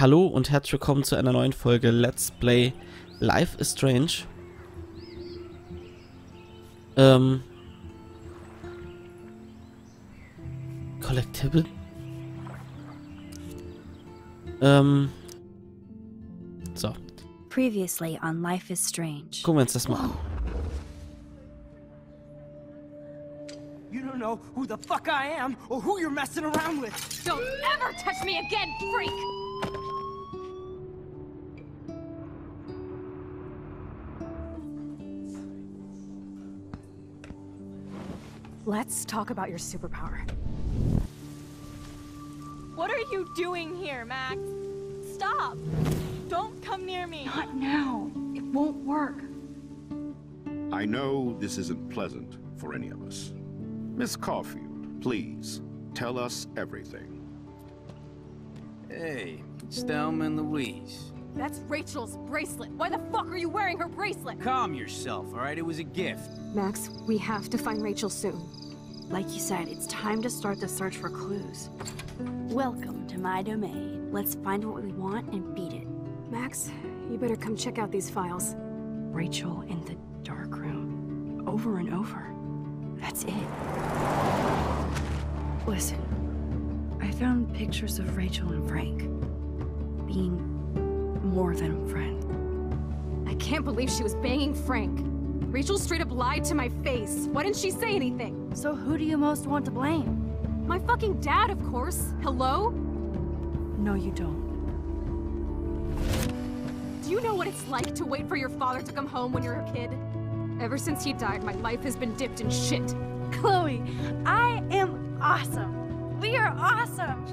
Hallo und herzlich willkommen zu einer neuen Folge Let's Play Life is Strange. Ähm. Collectible? Ähm. So. Previously on Life is Strange. Gucken wir uns das mal an. You don't know who the fuck I am or who you're messing around with. Don't ever touch me again, freak! Let's talk about your superpower. What are you doing here, Max? Stop! Don't come near me! Not now. It won't work. I know this isn't pleasant for any of us. Miss Caulfield, please, tell us everything. Hey, Thelma and Louise. That's Rachel's bracelet. Why the fuck are you wearing her bracelet? Calm yourself, all right? It was a gift. Max, we have to find Rachel soon. Like you said, it's time to start the search for clues. Welcome to my domain. Let's find what we want and beat it. Max, you better come check out these files. Rachel in the dark room. Over and over. That's it. Listen, I found pictures of Rachel and Frank. Being more than a friend. I can't believe she was banging Frank. Rachel straight up lied to my face. Why didn't she say anything? So who do you most want to blame? My fucking dad, of course. Hello? No, you don't. Do you know what it's like to wait for your father to come home when you're a kid? Ever since he died, my life has been dipped in shit. Chloe, I am awesome. We are awesome.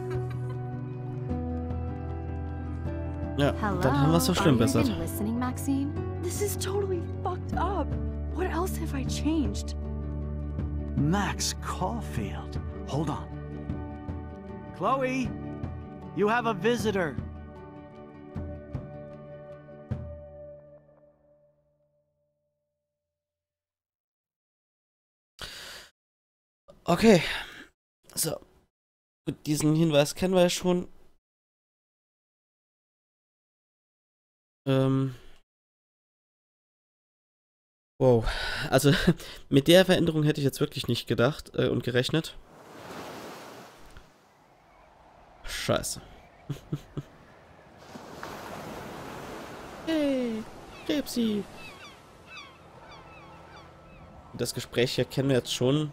Ja, Hello? dann haben wir es doch schlimm Are you listening, Maxine? This is totally fucked up. What else have I changed? Max Caulfield. Hold on. Chloe, you have a visitor. Okay. So. Gut, diesen Hinweis kennen wir ja schon. Ähm. Wow. Also, mit der Veränderung hätte ich jetzt wirklich nicht gedacht äh, und gerechnet. Scheiße. hey, Krebsi. Das Gespräch hier kennen wir jetzt schon.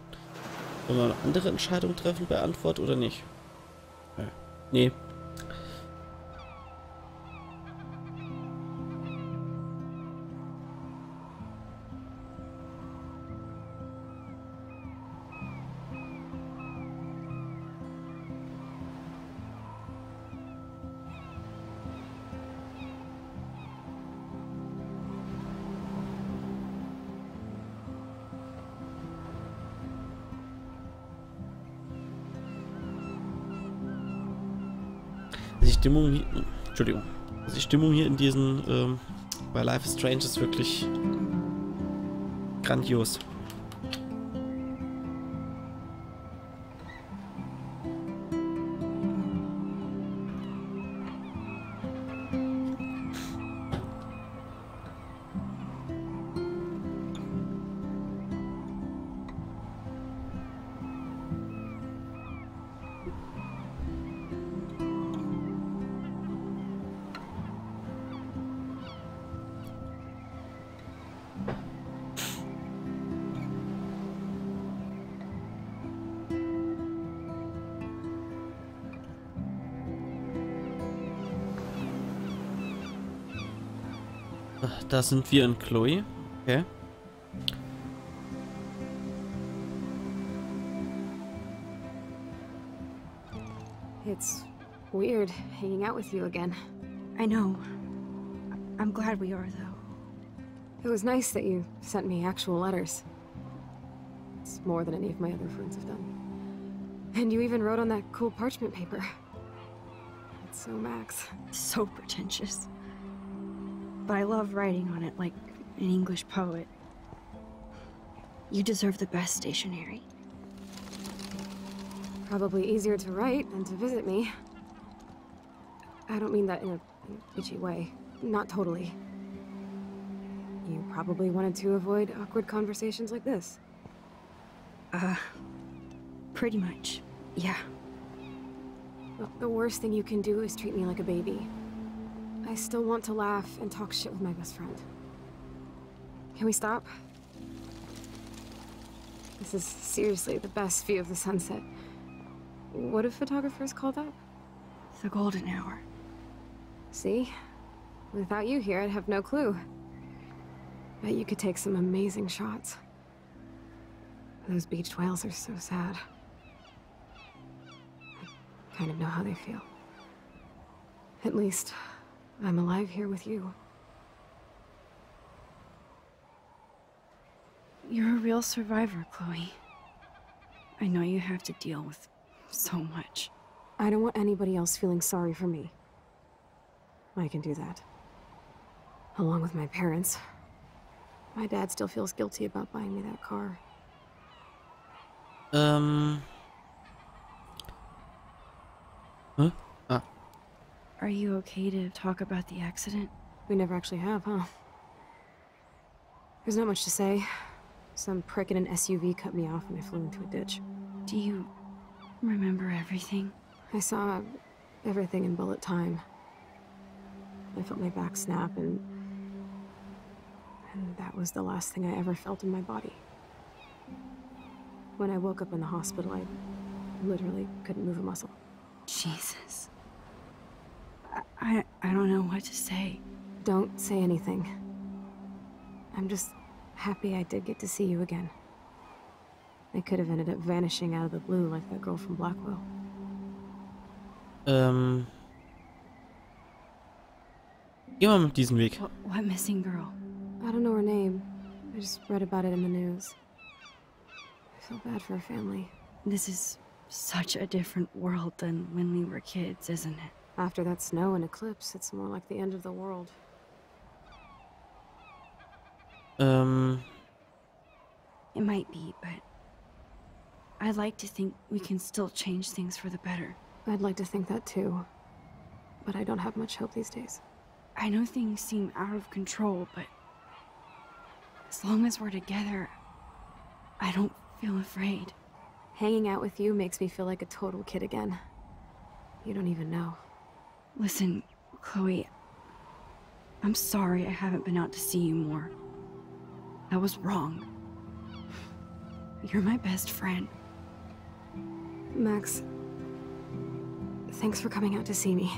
Wollen wir eine andere Entscheidung treffen bei Antwort oder nicht? Äh, Nee. Entschuldigung. Die Stimmung hier in diesen, ähm, bei Life is Strange ist wirklich grandios. Da sind wir in Chloe. Okay. It's weird hanging out with you again. I know. I'm glad we are, though. It was nice that you sent me actual letters. It's more than any of my other friends have done. And you even wrote on that cool parchment paper. It's so Max. So pretentious. But I love writing on it like an English poet. You deserve the best stationery. Probably easier to write than to visit me. I don't mean that in a, in a bitchy way. Not totally. You probably wanted to avoid awkward conversations like this. Uh, pretty much, yeah. The worst thing you can do is treat me like a baby. I still want to laugh and talk shit with my best friend. Can we stop? This is seriously the best view of the sunset. What do photographers call that? The golden hour. See? Without you here, I'd have no clue. Bet you could take some amazing shots. Those beached whales are so sad. I kind of know how they feel. At least, I'm alive here with you. You're a real survivor, Chloe. I know you have to deal with so much. I don't want anybody else feeling sorry for me. I can do that. Along with my parents. My dad still feels guilty about buying me that car. Um... Huh? Are you okay to talk about the accident? We never actually have, huh? There's not much to say. Some prick in an SUV cut me off and I flew into a ditch. Do you remember everything? I saw everything in bullet time. I felt my back snap and... And that was the last thing I ever felt in my body. When I woke up in the hospital, I literally couldn't move a muscle. Jesus. I, I, I don't know what to say. Don't say anything. I'm just happy I did get to see you again. I could have ended up vanishing out of the blue like that girl from Blackwell. Ähm. Gehen wir mal diesen Weg. What, what missing girl? I don't know her name. I just read about it in the news. I feel bad for her family. This is such a different world than when we were kids, isn't it? After that snow and eclipse, it's more like the end of the world. Ähm. It might be, but I'd like to think we can still change things for the better. I'd like to think that too. But I don't have much hope these days. I know things seem out of control, but as long as we're together, I don't feel afraid. Hanging out with you makes me feel like a total kid again. You don't even know. Listen, Chloe, I'm sorry I haven't been out to see you more. That was wrong. You're my best friend. Max, thanks for coming out to see me.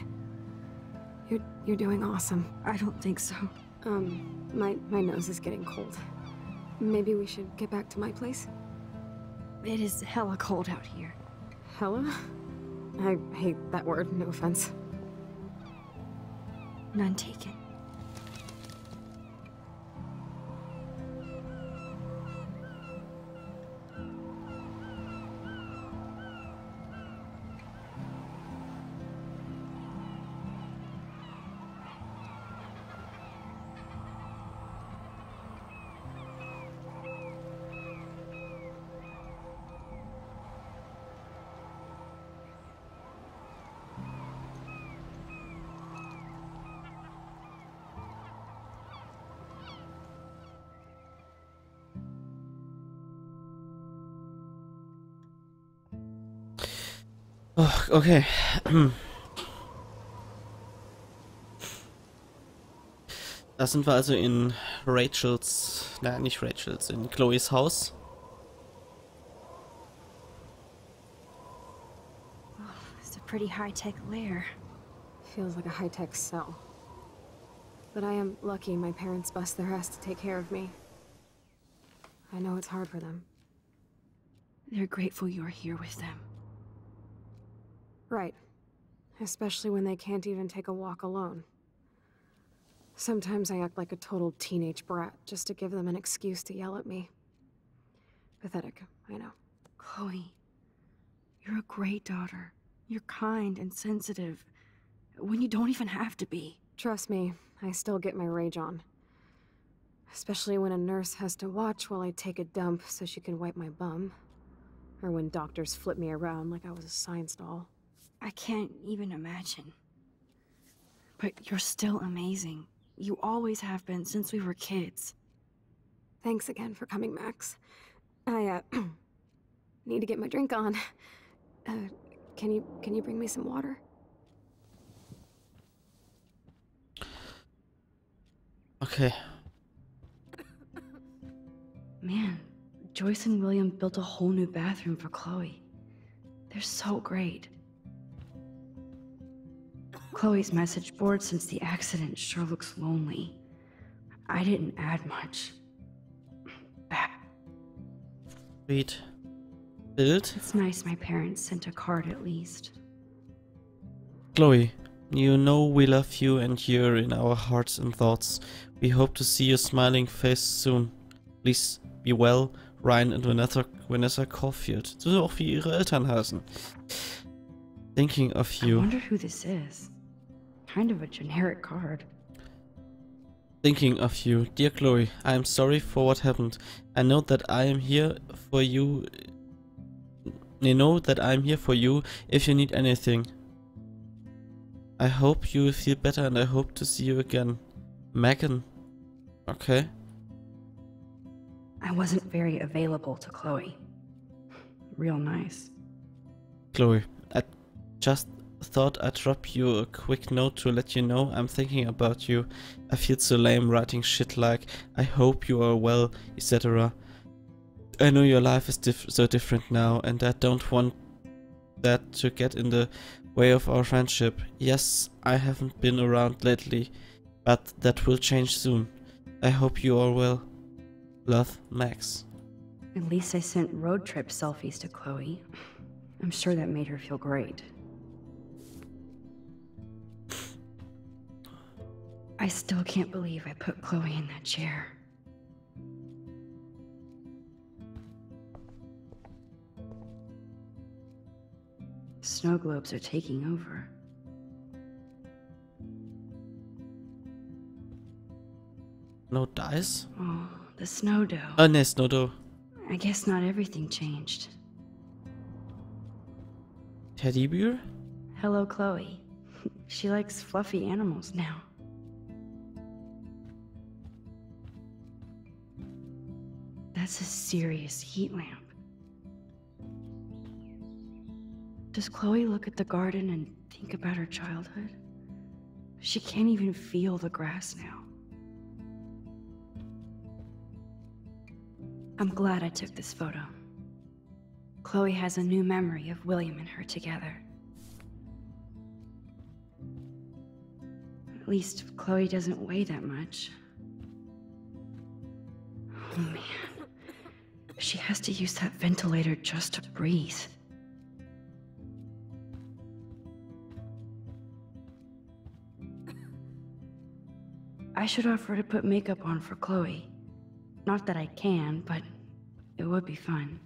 You're you're doing awesome. I don't think so. Um, my my nose is getting cold. Maybe we should get back to my place. It is hella cold out here. Hella? I hate that word, no offense. None taken. Oh, okay. Da sind wir also in Rachels, nein, nicht Rachels, in Chloes Haus. Oh, it's a pretty high-tech lair. Feels like a high-tech cell. But I am lucky my parents bust their ass to take care of me. I know it's hard for them. They're grateful you're here with them. Right. Especially when they can't even take a walk alone. Sometimes I act like a total teenage brat just to give them an excuse to yell at me. Pathetic, I know. Chloe, you're a great daughter. You're kind and sensitive. When you don't even have to be. Trust me, I still get my rage on. Especially when a nurse has to watch while I take a dump so she can wipe my bum. Or when doctors flip me around like I was a science doll. I can't even imagine. But you're still amazing. You always have been since we were kids. Thanks again for coming, Max. I, uh, need to get my drink on. Uh, can you, can you bring me some water? Okay. Man, Joyce and William built a whole new bathroom for Chloe. They're so great. Chloe's message board since the accident sure looks lonely. I didn't add much. Sweet. It's nice my parents sent a card at least. Chloe, you know we love you and you're in our hearts and thoughts. We hope to see your smiling face soon. Please be well, Ryan and Vanessa, Vanessa Caulfield. So auch wie ihre Eltern heißen. Thinking of you. I wonder who this is. Kind of a generic card. Thinking of you. Dear Chloe, I am sorry for what happened. I know that I am here for you. I know that I am here for you if you need anything. I hope you feel better and I hope to see you again. Megan. Okay. I wasn't very available to Chloe. Real nice. Chloe, I just thought I'd drop you a quick note to let you know I'm thinking about you. I feel so lame writing shit like, I hope you are well, etc. I know your life is diff so different now, and I don't want that to get in the way of our friendship. Yes, I haven't been around lately, but that will change soon. I hope you are well. Love, Max. At least I sent road trip selfies to Chloe. I'm sure that made her feel great. I still can't believe I put Chloe in that chair. Snow globes are taking over. No dice? Oh, the snow dough. Oh, snow Snowdo. I guess not everything changed. Teddy bear? Hello, Chloe. she likes fluffy animals now. That's a serious heat lamp. Does Chloe look at the garden and think about her childhood? She can't even feel the grass now. I'm glad I took this photo. Chloe has a new memory of William and her together. At least Chloe doesn't weigh that much. Oh man. She has to use that ventilator just to breathe. I should offer to put makeup on for Chloe. Not that I can, but it would be fun.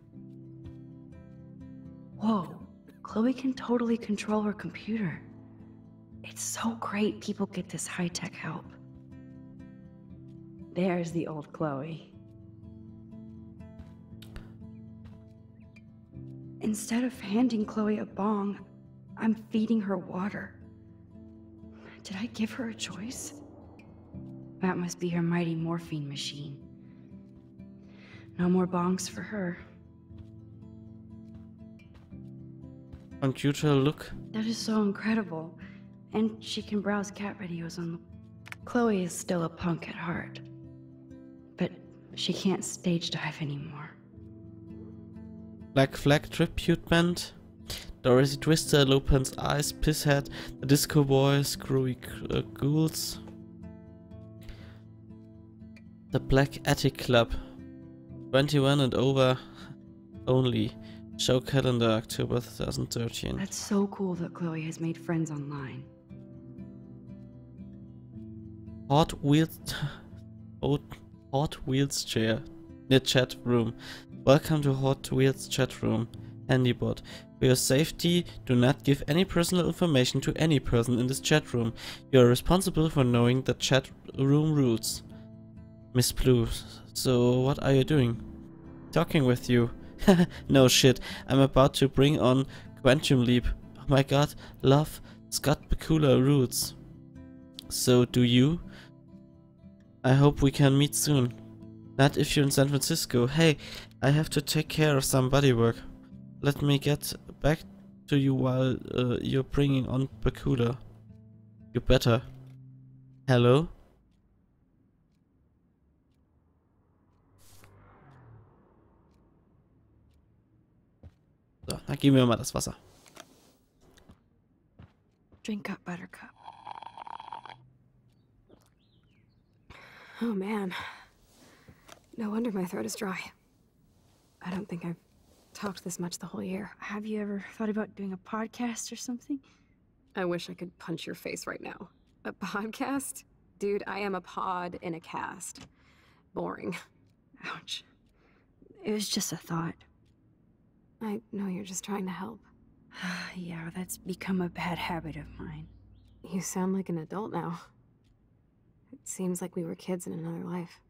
Whoa, Chloe can totally control her computer. It's so great people get this high tech help. There's the old Chloe. Instead of handing Chloe a bong, I'm feeding her water. Did I give her a choice? That must be her mighty morphine machine. No more bongs for her. Computer look. That is so incredible. And she can browse cat videos on the. Chloe is still a punk at heart. But she can't stage dive anymore. Black Flag Tribute Band. Dorothy Twister, Lopin's Eyes, Pisshead, The Disco Boys, Screwy uh, Ghouls. The Black Attic Club. 21 and over only. Show calendar October 2013. That's so cool that Chloe has made friends online. Hot Wheels Hot, Hot Wheels chair. The chat room. Welcome to Hot Wheels chat room. Handybot. For your safety, do not give any personal information to any person in this chat room. You are responsible for knowing the chat room rules. Miss Blue, so what are you doing? Talking with you. no shit, I'm about to bring on Quantum Leap. Oh my god, love, Scott Bakula roots. So do you. I hope we can meet soon. Not if you're in San Francisco. Hey, I have to take care of some body work. Let me get back to you while uh, you're bringing on Bakula. You better. Hello? So, dann geben wir mal das Wasser. Drink up, Buttercup. Oh man. No wonder my throat is dry. I don't think I've talked this much the whole year. Have you ever thought about doing a podcast or something? I wish I could punch your face right now. A podcast? Dude, I am a pod in a cast. Boring. Ouch. It was just a thought. I know you're just trying to help. yeah, that's become a bad habit of mine. You sound like an adult now. It seems like we were kids in another life.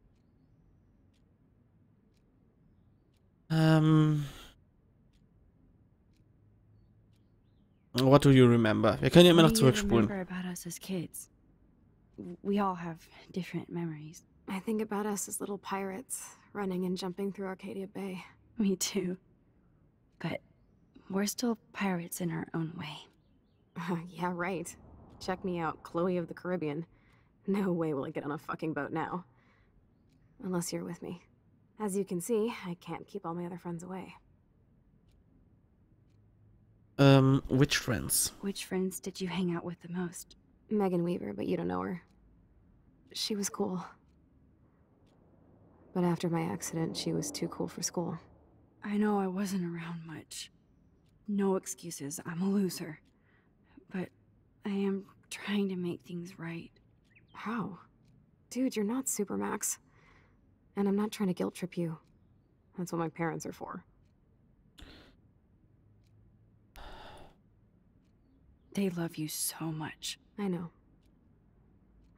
Ähm. What do you remember? Wir können ja immer noch What do zurückspulen. about us as kids? We all have different memories. I think about us as little pirates, running and jumping through Arcadia Bay. Me too. But we're still pirates in our own way. yeah, right. Check me out, Chloe of the Caribbean. No way will I get on a fucking boat now. Unless you're with me. As you can see, I can't keep all my other friends away. Ähm, which friends? Which friends did you hang out with the most? Megan Weaver, but you don't know her. She was cool. But after my accident, she was too cool for school. I know I wasn't around much. No excuses, I'm a loser. But I am trying to make things right. How? Dude, you're not Supermax. And I'm not trying to guilt trip you. That's what my parents are for. They love you so much. I know.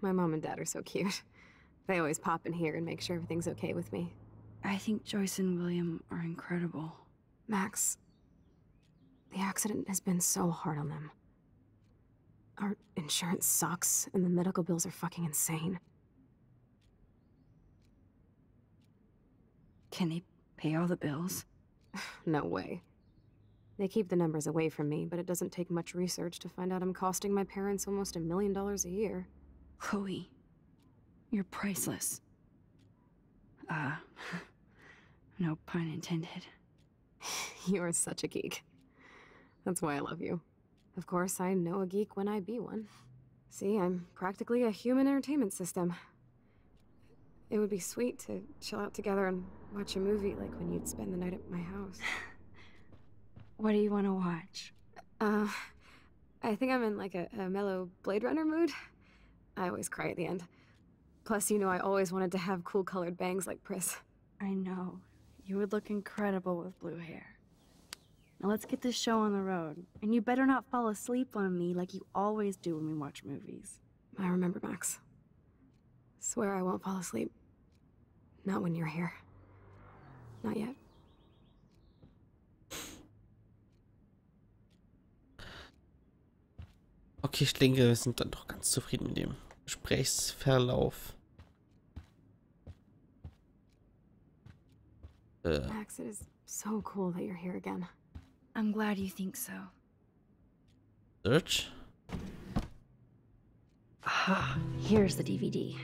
My mom and dad are so cute. They always pop in here and make sure everything's okay with me. I think Joyce and William are incredible. Max, the accident has been so hard on them. Our insurance sucks, and the medical bills are fucking insane. Can they pay all the bills? no way. They keep the numbers away from me, but it doesn't take much research to find out I'm costing my parents almost a million dollars a year. Chloe, you're priceless. Uh, no pun intended. you are such a geek. That's why I love you. Of course, I know a geek when I be one. See, I'm practically a human entertainment system. It would be sweet to chill out together and watch a movie like when you'd spend the night at my house. What do you want to watch? Uh, I think I'm in like a, a mellow Blade Runner mood. I always cry at the end. Plus, you know, I always wanted to have cool colored bangs like Pris. I know. You would look incredible with blue hair. Now let's get this show on the road. And you better not fall asleep on me like you always do when we watch movies. I remember, Max. Swear I won't fall asleep. Not when you're here. Not yet. Okay, ich denke, wir sind dann doch ganz zufrieden mit dem Gesprächsverlauf. Äh, Max, it is so cool that you're here again. I'm glad you think so. Search. Ah, here's the DVD.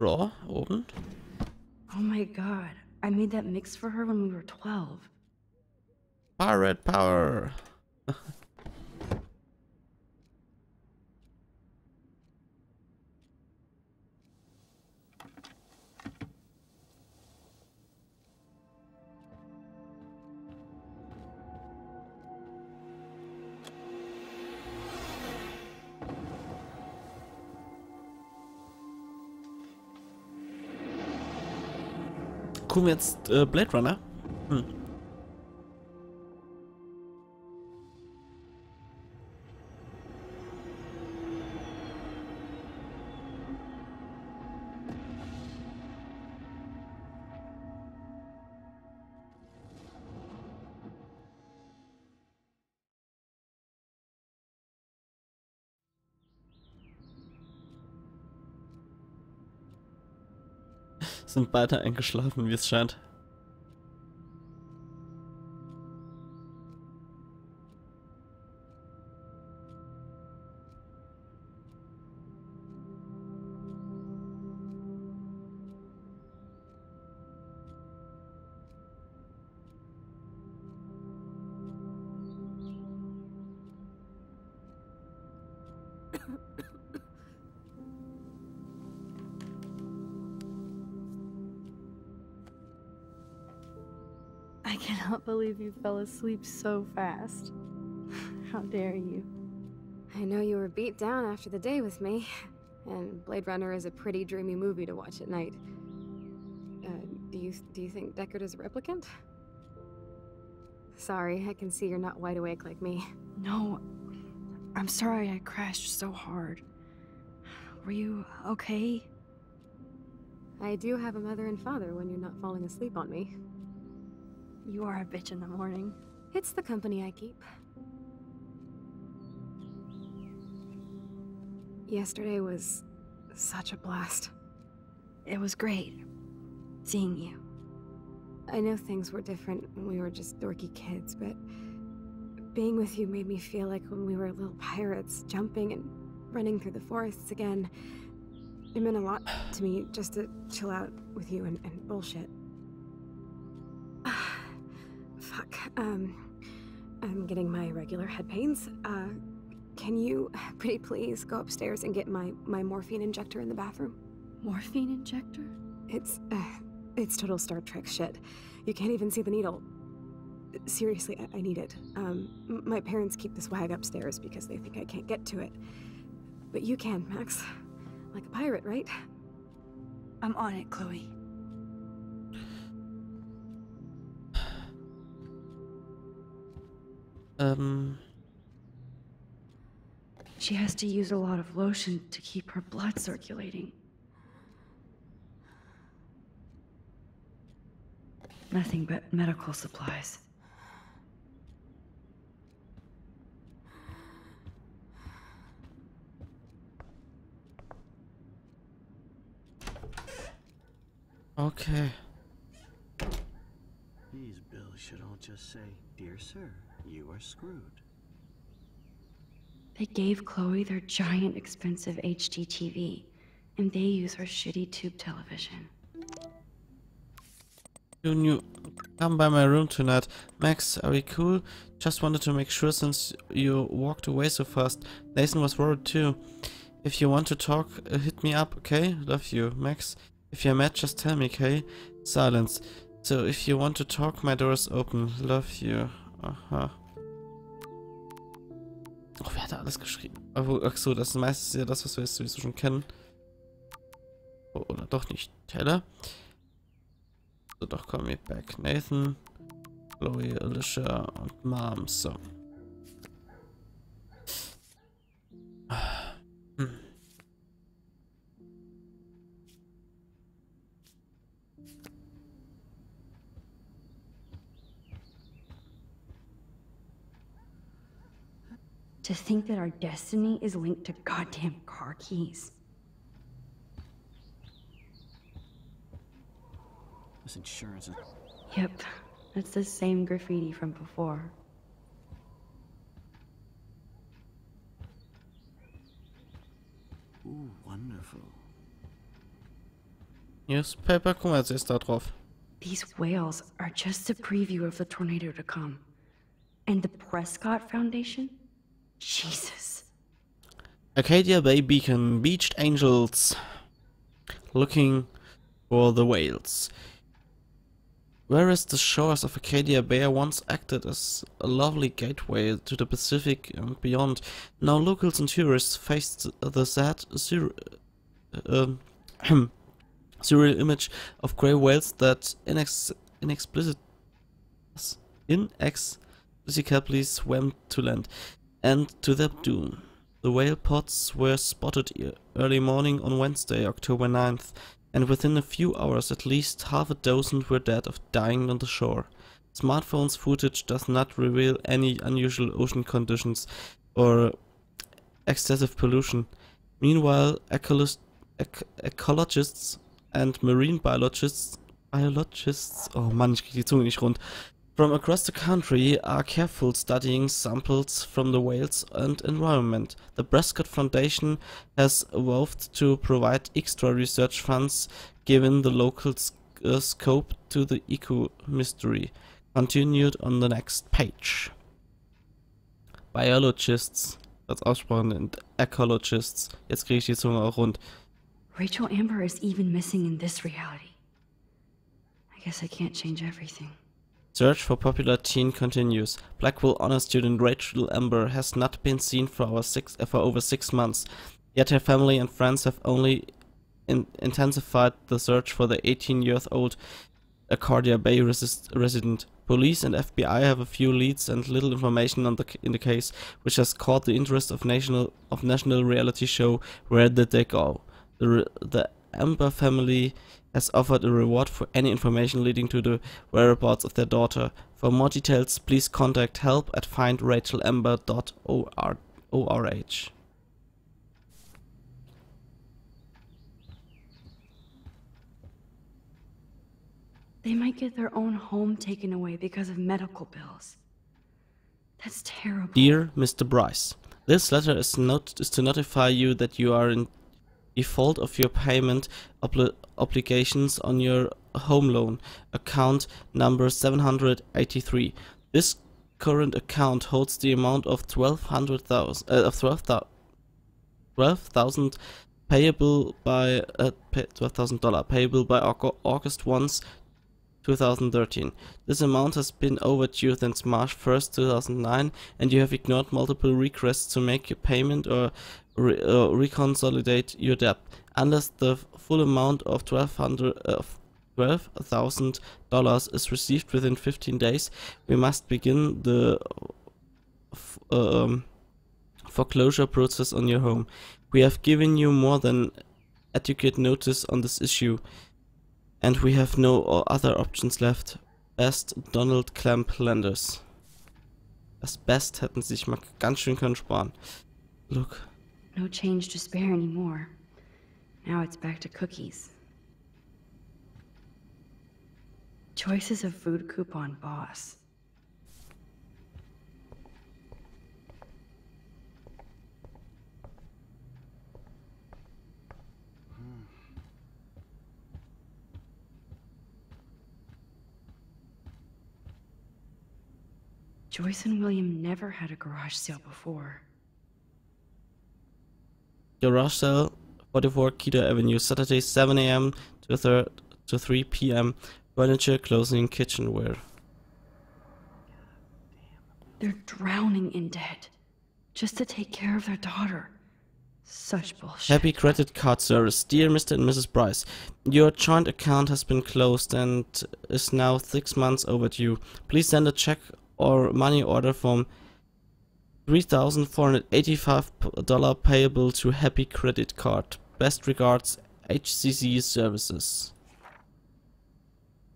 Raw, oben. Oh my god. I made that mix for her when we were 12. Pirate Power. Gucken wir jetzt äh, Blade Runner? Hm. Sind beide eingeschlafen, wie es scheint. You fell asleep so fast. How dare you? I know you were beat down after the day with me, and Blade Runner is a pretty dreamy movie to watch at night. Uh, do you do you think Deckard is a replicant? Sorry, I can see you're not wide awake like me. No, I'm sorry I crashed so hard. Were you okay? I do have a mother and father when you're not falling asleep on me. You are a bitch in the morning. It's the company I keep. Yesterday was such a blast. It was great seeing you. I know things were different when we were just dorky kids, but being with you made me feel like when we were little pirates, jumping and running through the forests again. It meant a lot to me just to chill out with you and, and bullshit. Um, I'm getting my regular head pains. Uh, can you, pretty please, go upstairs and get my, my morphine injector in the bathroom? Morphine injector? It's, uh, it's total Star Trek shit. You can't even see the needle. Seriously, I, I need it. Um, my parents keep the swag upstairs because they think I can't get to it. But you can, Max. Like a pirate, right? I'm on it, Chloe. Ähm, She has to use a lot of lotion to keep her blood circulating. Nothing but medical supplies. okay. These bills should all just say, Dear sir, you are screwed. They gave Chloe their giant expensive HD TV, and they use her shitty tube television. You knew. Come by my room tonight. Max, are we cool? Just wanted to make sure since you walked away so fast. Nathan was worried too. If you want to talk, uh, hit me up, okay? Love you, Max. If you're mad, just tell me, okay? Silence. So if you want to talk, my door is open. Love you. Aha. Oh, wer hat da alles geschrieben? Ach so, das ist meistens ja das, was wir jetzt sowieso schon kennen. Oh, oder doch nicht. Taylor? So, doch, call me back. Nathan, Chloe, Alicia und Mom. So. To think that our destiny is linked to goddamn car keys. This insurance is. Yep, that's the same graffiti from before. Ooh, wonderful. Newspaper, guck mal, jetzt ist da drauf. These whales are just a preview of the tornado to come. And the Prescott Foundation? Jesus. Arcadia Bay Beacon, Beached Angels. Looking for the whales. Whereas the shores of Arcadia Bay once acted as a lovely gateway to the Pacific and beyond, now locals and tourists faced the sad, sur- um, surreal image of grey whales that inex- inexplicably swam to land and to their doom. The whale pods were spotted early morning on Wednesday, October 9th, and within a few hours at least half a dozen were dead of dying on the shore. Smartphone's footage does not reveal any unusual ocean conditions or excessive pollution. Meanwhile, ecologist, ec- ecologists and marine biologists, biologists, oh Mann, ich krieg die Zunge nicht rund, from across the country are careful studying samples from the whales and environment. The Prescott Foundation has evolved to provide extra research funds given the local sc uh, scope to the eco mystery. Continued on the next page. Biologists, als Aussprache nennt, Ecologists. Jetzt kriege ich die Zunge auch rund. Rachel Amber is even missing in this reality. I guess I can't change everything. Search for popular teen continues. Blackwell honor student Rachel Amber has not been seen for, our six, uh, for over six months, yet her family and friends have only in intensified the search for the 18-year-old Arcadia Bay resident. Police and FBI have a few leads and little information on the in the case, which has caught the interest of national of national reality show Where Did They Go? The the Amber family has offered a reward for any information leading to the whereabouts of their daughter. For more details, please contact help at findrachelamber.org. They might get their own home taken away because of medical bills. That's terrible. Dear Mr. Price, this letter is, not, is to notify you that you are in default of your payment obli obligations on your home loan account number 783. This current account holds the amount of 1200,000 uh, of 12,000 12, payable by uh, $12,000 payable by August 1st 2013. This amount has been overdue since March 1st, 2009, and you have ignored multiple requests to make a payment or re uh, reconsolidate your debt. Unless the full amount of $12,000 $12, is received within 15 days, we must begin the um, foreclosure process on your home. We have given you more than adequate notice on this issue. And we have no other options left. Best Donald Clamp Landers. Best hätten sich mal ganz schön können sparen. Look. No change to spare anymore. Now it's back to cookies. Choices of food coupon boss. Joyce and William never had a garage sale before. Garage sale, 44 Keto Avenue, Saturday 7 a.m. to, to 3 p.m. Furniture, clothing, kitchenware. They're drowning in debt just to take care of their daughter. Such bullshit. Happy credit card service. Dear Mr. and Mrs. Price, your joint account has been closed and is now six months overdue. Please send a check or money order from $3,485 payable to Happy Credit Card. Best regards, HCC Services.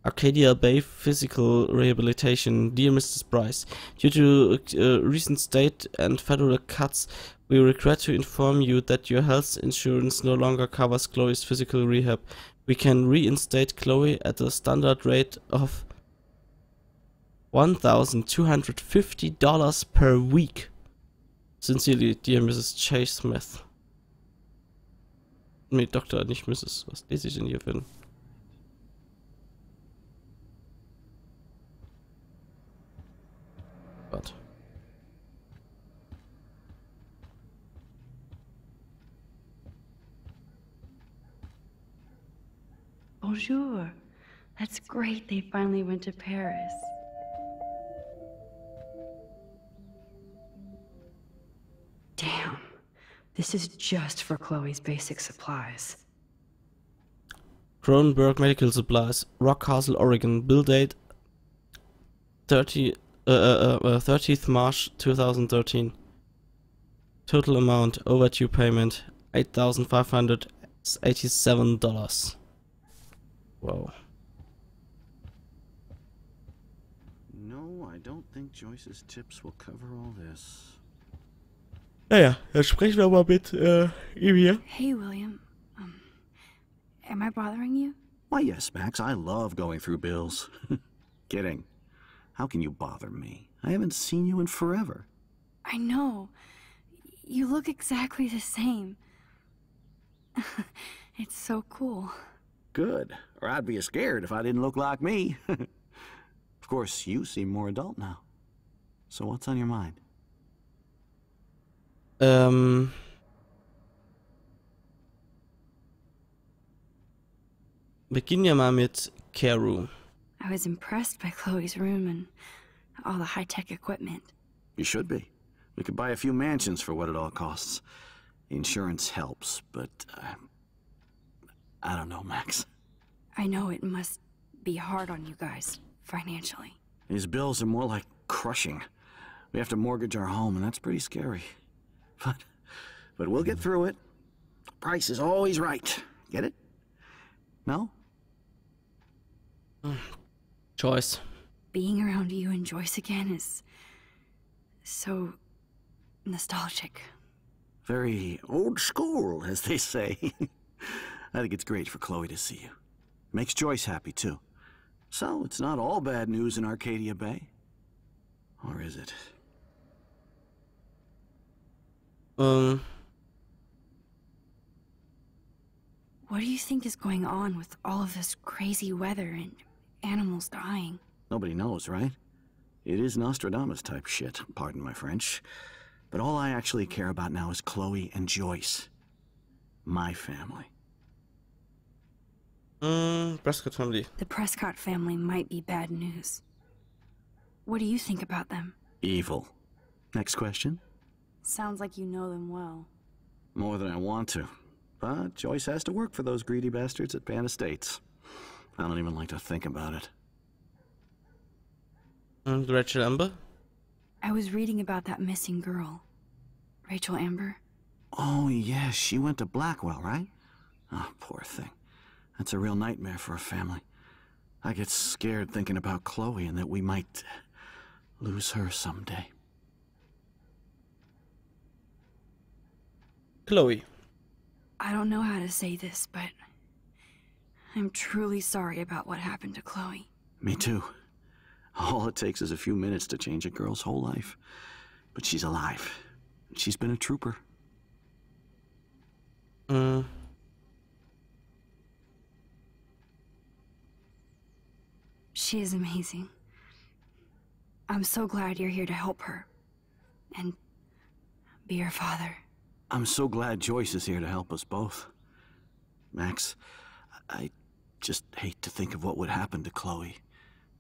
Arcadia Bay Physical Rehabilitation. Dear Mrs. Price, due to uh, recent state and federal cuts, we regret to inform you that your health insurance no longer covers Chloe's physical rehab. We can reinstate Chloe at a standard rate of $1,250 per week. Sincerely, dear Mrs. Chase Smith. Nee, Doktor, nicht Mrs. Was lese ich denn hier für. Bonjour. That's great they finally went to Paris. This is just for Chloe's basic supplies. Cronenberg Medical Supplies, Rock Castle, Oregon. Bill date 30, uh, uh, uh, 30th March 2013. Total amount overdue payment $8,587. Whoa. No, I don't think Joyce's tips will cover all this. Naja, dann sprechen wir mal mit äh, ihm hier. Hey, William. Um, Am I bothering you? Why, yes, Max, I love going through bills. Kidding. How can you bother me? I haven't seen you in forever. I know. You look exactly the same. it's so cool. Good, or I'd be scared if I didn't look like me. of course, you seem more adult now. So what's on your mind? Ähm. Beginnen wir mal mit Care Room. I was impressed by Chloe's room and all the high-tech equipment. You should be. We could buy a few mansions for what it all costs. Insurance helps, but uh, I don't know, Max. I know it must be hard on you guys, financially. These bills are more like crushing. We have to mortgage our home, and that's pretty scary. But, but we'll get through it. Price is always right. Get it? No? Hmm. Joyce. Being around you and Joyce again is so nostalgic. Very old school, as they say. I think it's great for Chloe to see you. Makes Joyce happy, too. So, it's not all bad news in Arcadia Bay. Or is it? Ähm, What do you think is going on with all of this crazy weather and animals dying? Nobody knows, right? It is Nostradamus type shit, pardon my French. But all I actually care about now is Chloe and Joyce. My family. mh, Prescott Family. The Prescott family might be bad news. What do you think about them? Evil. Next question? Sounds like you know them well. More than I want to. But Joyce has to work for those greedy bastards at Pan Estates. I don't even like to think about it. Hmm, Und Rachel Amber. I was reading about that missing girl. Rachel Amber. Oh, yes, she went to Blackwell, right? Oh, poor thing. That's a real nightmare for a family. I get scared thinking about Chloe and that we might lose her someday. Chloe. I don't know how to say this, but I'm truly sorry about what happened to Chloe. Me too. All it takes is a few minutes to change a girl's whole life. But she's alive. She's been a trooper. Mh, She is amazing. I'm so glad you're here to help her. And be her father. I'm so glad Joyce is here to help us both. Max, I just hate to think of what would happen to Chloe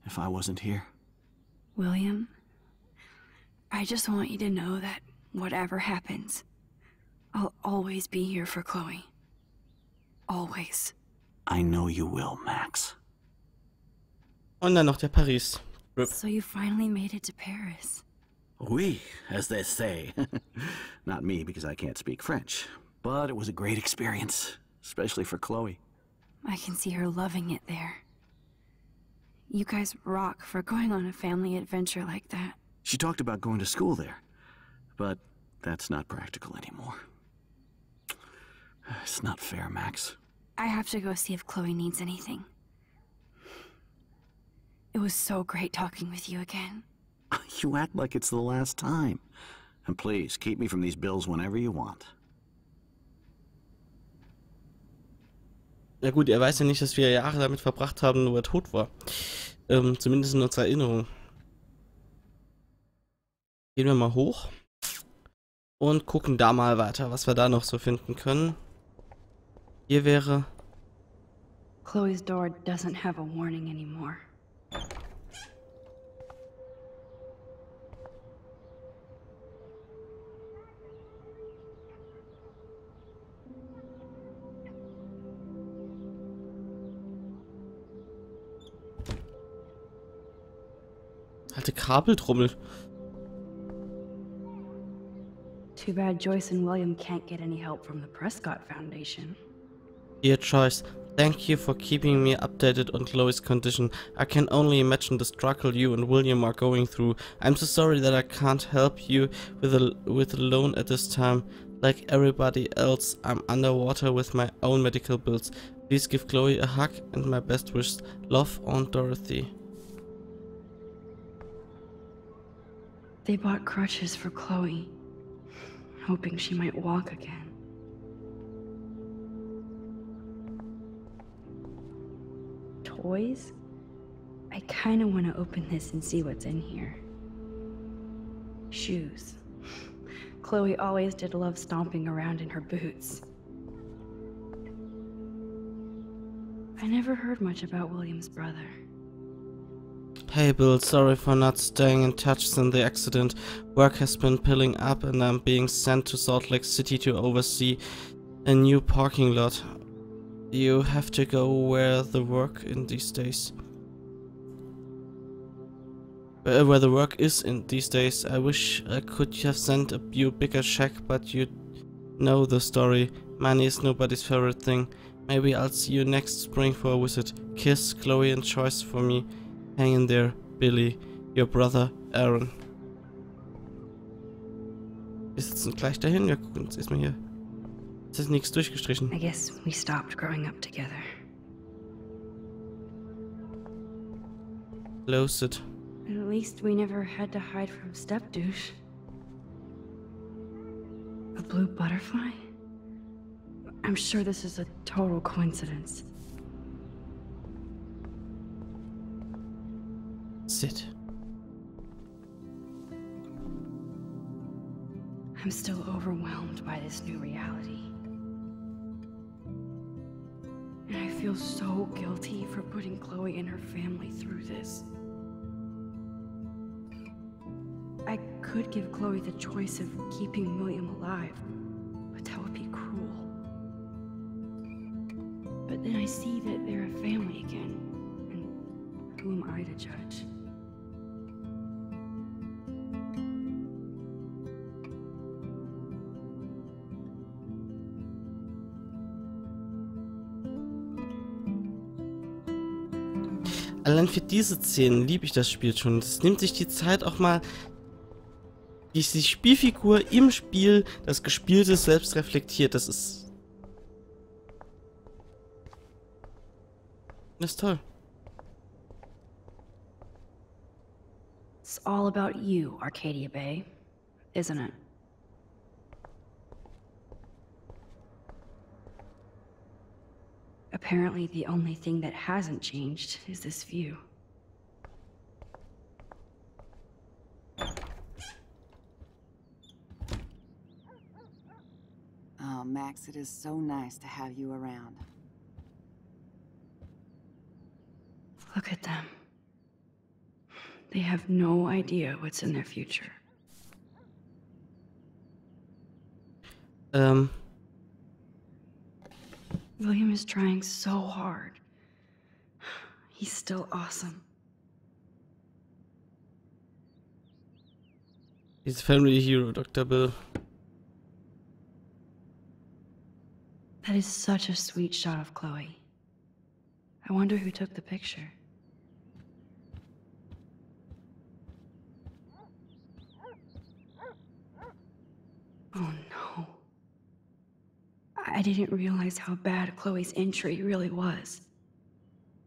if I wasn't here. William, I just want you to know that whatever happens, I'll always be here for Chloe. Always. I know you will, Max. Und dann noch der Paris. Rip. So you finally made it to Paris. Oui, as they say. Not me, because I can't speak French. But it was a great experience, especially for Chloe. I can see her loving it there. You guys rock for going on a family adventure like that. She talked about going to school there, but that's not practical anymore. It's not fair, Max. I have to go see if Chloe needs anything. It was so great talking with you again. You act like it's the last time. And please, keep me from these bills whenever you want. Ja gut, er weiß ja nicht, dass wir Jahre damit verbracht haben, wo er tot war. Ähm, zumindest in unserer Erinnerung. Gehen wir mal hoch. Und gucken da mal weiter, was wir da noch so finden können. Hier wäre... Chloe's door doesn't have a warning anymore. Alte Kabeltrommel. Too bad Joyce and William can't get any help from the Prescott Foundation. Dear Joyce, thank you for keeping me updated on Chloe's condition. I can only imagine the struggle you and William are going through. I'm so sorry that I can't help you with a, with a loan at this time. Like everybody else, I'm underwater with my own medical bills. Please give Chloe a hug and my best wishes. Love, Aunt Dorothy. They bought crutches for Chloe, hoping she might walk again. Toys? I kinda wanna open this and see what's in here. Shoes. Chloe always did love stomping around in her boots. I never heard much about William's brother. Hey Bill, sorry for not staying in touch since the accident. Work has been piling up and I'm being sent to Salt Lake City to oversee a new parking lot. You have to go where the work in these days. Uh, where the work is in these days. I wish I could have sent a you bigger check, but you know the story. Money is nobody's favorite thing. Maybe I'll see you next spring for a visit. Kiss, Chloe and Joyce for me. Hang in there, Billy. Your brother, Aaron. Wir sitzen gleich dahin. Ja, gucken, jetzt ist mir hier. Jetzt ist nichts durchgestrichen. I guess we stopped growing up together. Close it. At least we never had to hide from Step Douche. A blue butterfly? I'm sure this is a total coincidence. Sit. I'm still overwhelmed by this new reality. And I feel so guilty for putting Chloe and her family through this. I could give Chloe the choice of keeping William alive, but that would be cruel. But then I see that they're a family again, and who am I to judge? Allein für diese Szenen liebe ich das Spiel schon. Es nimmt sich die Zeit auch mal, die die Spielfigur im Spiel das Gespielte selbst reflektiert. Das ist... Das ist toll. It's all about you, Arcadia Bay, isn't it? Apparently, the only thing that hasn't changed is this view. Oh, Max, it is so nice to have you around. Look at them. They have no idea what's in their future. Ähm, William is trying so hard. He's still awesome. he's a family hero, Dr. Bill. That is such a sweet shot of Chloe. I wonder who took the picture. Oh no. I didn't realize how bad Chloe's injury really was.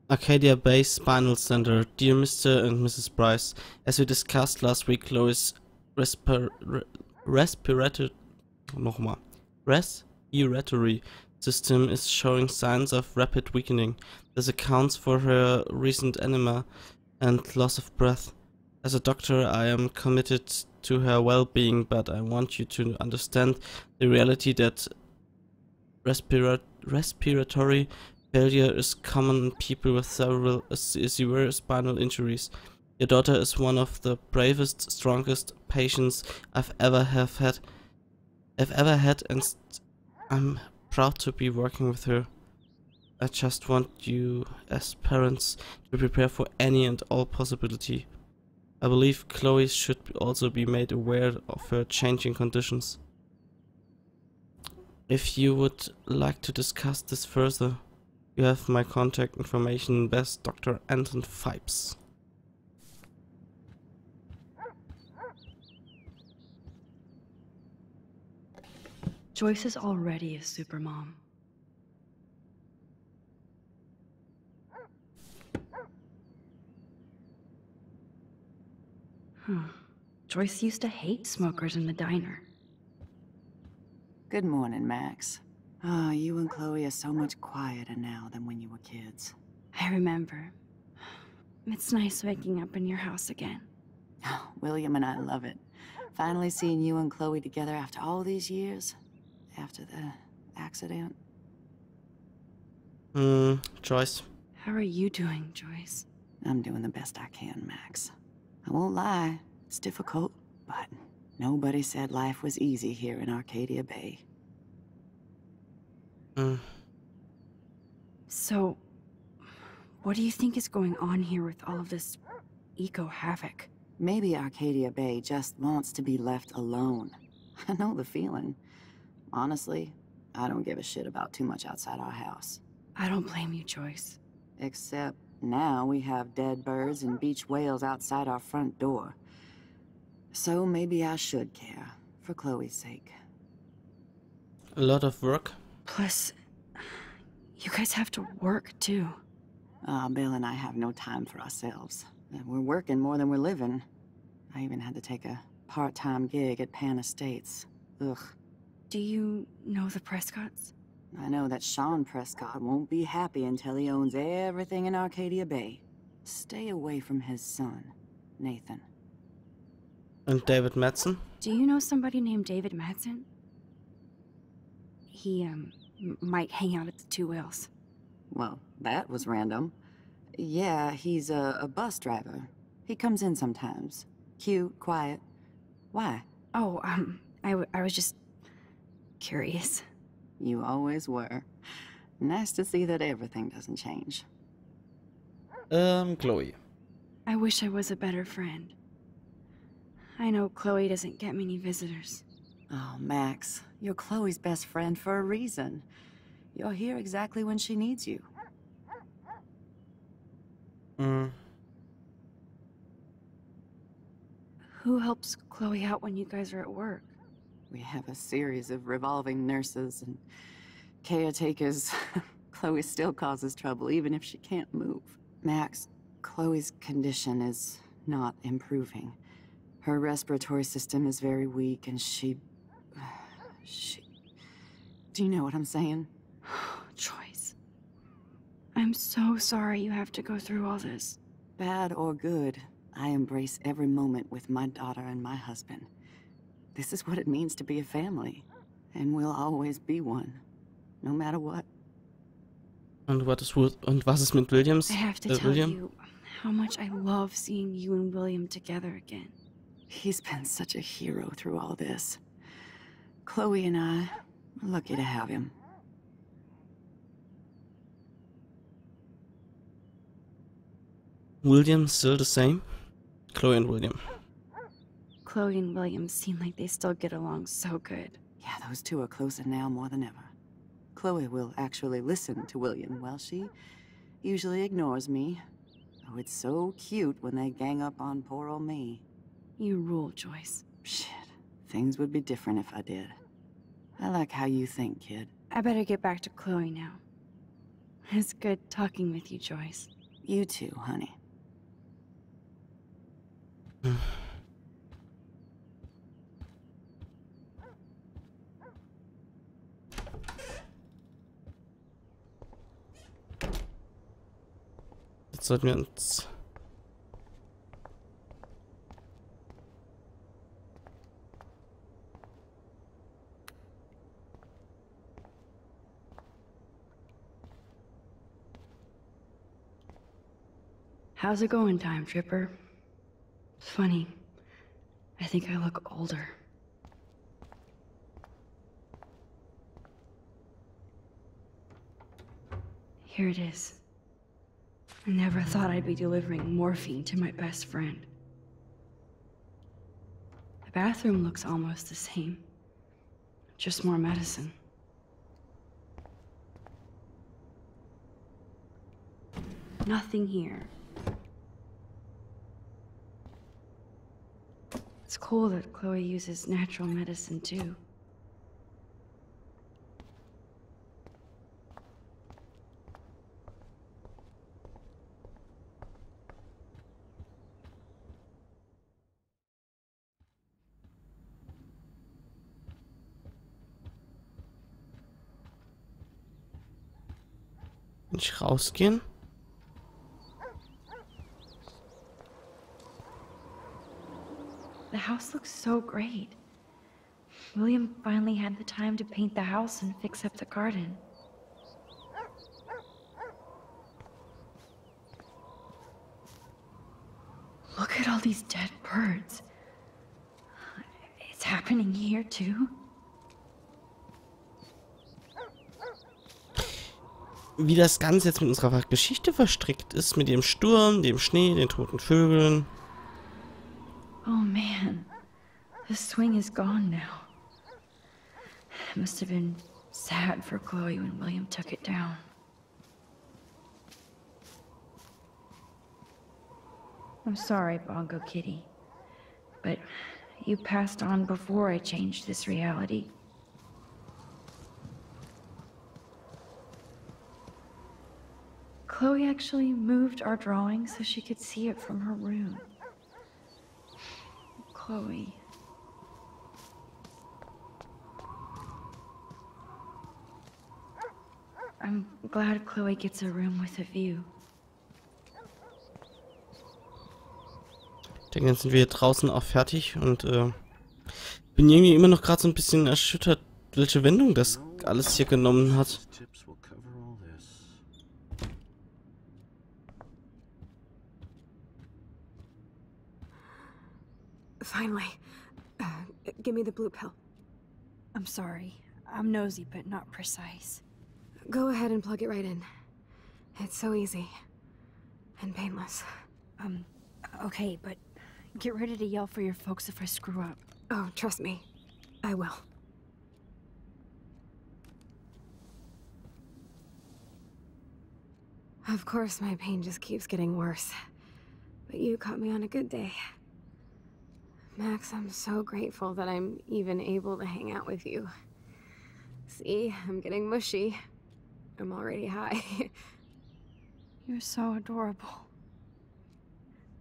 Arcadia Bay Spinal Center. Dear Mr. and Mrs. Price, as we discussed last week, Chloe's respir re respiratory respiratory system is showing signs of rapid weakening. This accounts for her recent enema and loss of breath. As a doctor, I am committed to her well-being, but I want you to understand the reality that respira respiratory failure is common in people with several severe spinal injuries. Your daughter is one of the bravest, strongest patients I've ever have had, I've ever had, and I'm proud to be working with her. I just want you, as parents, to prepare for any and all possibility. I believe Chloe should also be made aware of her changing conditions. If you would like to discuss this further, you have my contact information, best Dr. Anton Fipes. Joyce is already a supermom. Hmm. Joyce used to hate smokers in the diner. Good morning, Max. Oh, you and Chloe are so much quieter now than when you were kids. I remember. It's nice waking up in your house again. Oh, William and I love it. Finally seeing you and Chloe together after all these years. After the accident. Hmm, Joyce. How are you doing, Joyce? I'm doing the best I can, Max. I won't lie, it's difficult, but nobody said life was easy here in Arcadia Bay. Hmm. So, what do you think is going on here with all of this eco havoc? Maybe Arcadia Bay just wants to be left alone. I know the feeling. Honestly, I don't give a shit about too much outside our house. I don't blame you, Joyce. Except now we have dead birds and beach whales outside our front door. So maybe I should care, for Chloe's sake. A lot of work. Plus, you guys have to work too. Ah, Bill and I have no time for ourselves. Uh, We're working more than we're living. I even had to take a part-time gig at Pan Estates. Ugh. Do you know the Prescotts? I know that Sean Prescott won't be happy until he owns everything in Arcadia Bay. Stay away from his son, Nathan. And David Madsen. Do you know somebody named David Madsen? He, um, might hang out at the Two Whales. Well, that was random. Yeah, he's a, a bus driver. He comes in sometimes. Cute, quiet. Why? Oh, um, I, w- I was just curious. You always were. Nice to see that everything doesn't change. Um, Chloe. I wish I was a better friend. I know Chloe doesn't get many visitors. Oh, Max, you're Chloe's best friend for a reason. You're here exactly when she needs you. Hmm. Who helps Chloe out when you guys are at work? We have a series of revolving nurses and caretakers. Chloe still causes trouble, even if she can't move. Max, Chloe's condition is not improving. Her respiratory system is very weak, and she. She. Do you know what I'm saying? Joyce. I'm so sorry you have to go through all this. Bad or good, I embrace every moment with my daughter and my husband. This is what it means to be a family, and we'll always be one, no matter what. And what is with, and und was ist mit Williams? I have to Äh, tell William? you how much I love seeing you and William together again. He's been such a hero through all this. Chloe and I are lucky to have him. William still the same? Chloe and William. Chloe and William seem like they still get along so good. Yeah, those two are closer now more than ever. Chloe will actually listen to William while she usually ignores me. Oh, it's so cute when they gang up on poor old me. You rule, Joyce. Shit, things would be different if I did. I like how you think, kid. I better get back to Chloe now. It's good talking with you, Joyce. You too, honey. Jetzt sollten wir uns... How's it going, Time Tripper? It's funny. I think I look older. Here it is. I never thought I'd be delivering morphine to my best friend. The bathroom looks almost the same. Just more medicine. Nothing here. It's cool that Chloe uses natural medicine too. Nicht rausgehen? House looks so great. William finally had the time to paint the house and fix up the garden. Look at all these dead birds. It's happening here too. Wie das Ganze jetzt mit unserer Geschichte verstrickt ist, mit dem Sturm, dem Schnee, den toten Vögeln. Oh man, the swing is gone now. It must have been sad for Chloe when William took it down. I'm sorry, Bongo Kitty, but you passed on before I changed this reality. Chloe actually moved our drawing so she could see it from her room. Chloe. I'm glad Chloe gets a room with a view. Ich denke, jetzt sind wir hier draußen auch fertig und äh, bin irgendwie immer noch gerade so ein bisschen erschüttert, welche Wendung das alles hier genommen hat. Finally. Uh, give me the blue pill. I'm sorry. I'm nosy, but not precise. Go ahead and plug it right in. It's so easy. And painless. Um, okay, but get ready to yell for your folks if I screw up. Oh, trust me. I will. Of course, my pain just keeps getting worse. But you caught me on a good day. Max, I'm so grateful that I'm even able to hang out with you. See, I'm getting mushy. I'm already high. You're so adorable.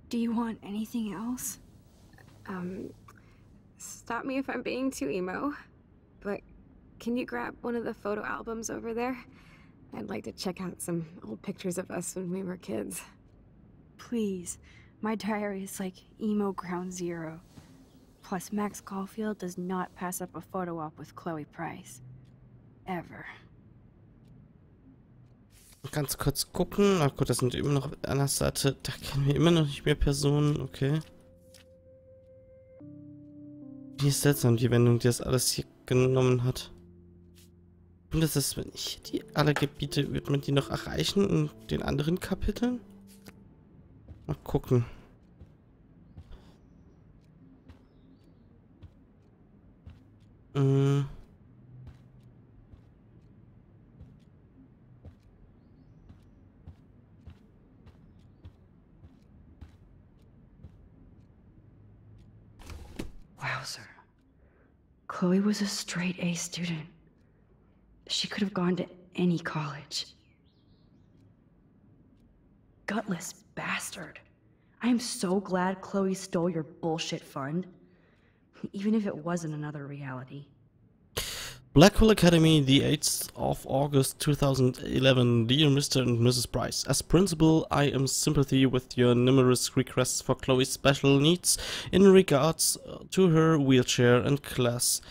Do you want anything else? Um, stop me if I'm being too emo, but can you grab one of the photo albums over there? I'd like to check out some old pictures of us when we were kids. Please. My diary is like emo ground zero. Plus, Max Caulfield does not pass up a photo op with Chloe Price. Ever. Ganz kurz gucken. Ach gut, das sind immer noch auf einer Seite. Da kennen wir immer noch nicht mehr Personen. Okay. Wie seltsam die Wendung, die das alles hier genommen hat. Und das ist, wenn ich die alle Gebiete, wird man die noch erreichen in den anderen Kapiteln? Mal gucken. Mm. Wowzer. Chloe was a straight A student. She could have gone to any college. Gutless bastard. I am so glad Chloe stole your bullshit fund. Even if it wasn't another reality. Blackwell Academy, the 8th of August 2011. Dear Mr. and Mrs. Price, as principal, I am sympathy with your numerous requests for Chloe's special needs in regards uh, to her wheelchair and class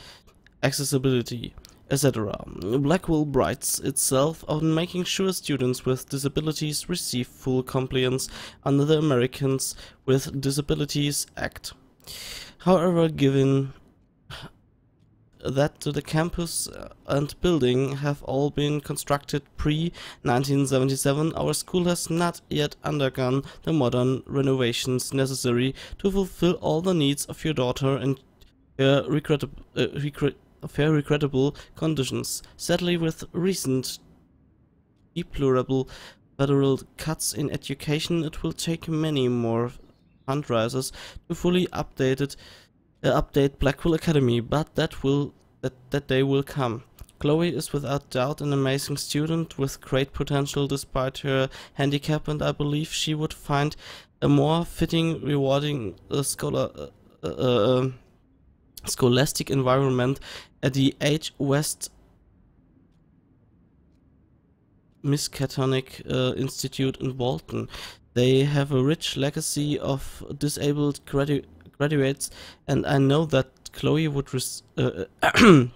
accessibility, etc. Blackwell prides itself on making sure students with disabilities receive full compliance under the Americans with Disabilities Act. However, given that the campus and building have all been constructed pre-1977, our school has not yet undergone the modern renovations necessary to fulfill all the needs of your daughter in uh, regrettable, uh, regrettable conditions. Sadly, with recent deplorable federal cuts in education, it will take many more fundraisers to fully updated uh, update Blackwell Academy, but that will that that day will come. Chloe is without doubt an amazing student with great potential despite her handicap, and I believe she would find a more fitting, rewarding uh, scholar, uh, uh, scholastic environment at the H West Miskatonic uh, Institute in Walton. They have a rich legacy of disabled gradu graduates, and I know that Chloe would uh,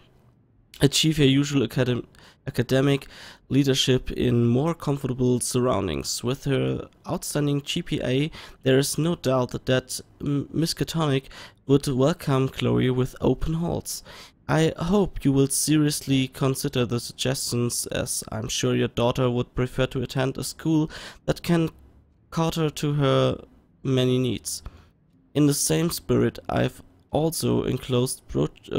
achieve her usual academ academic leadership in more comfortable surroundings. With her outstanding GPA, there is no doubt that, that Miskatonic would welcome Chloe with open halls. I hope you will seriously consider the suggestions as I'm sure your daughter would prefer to attend a school that can cater to her many needs. In the same spirit, I've also enclosed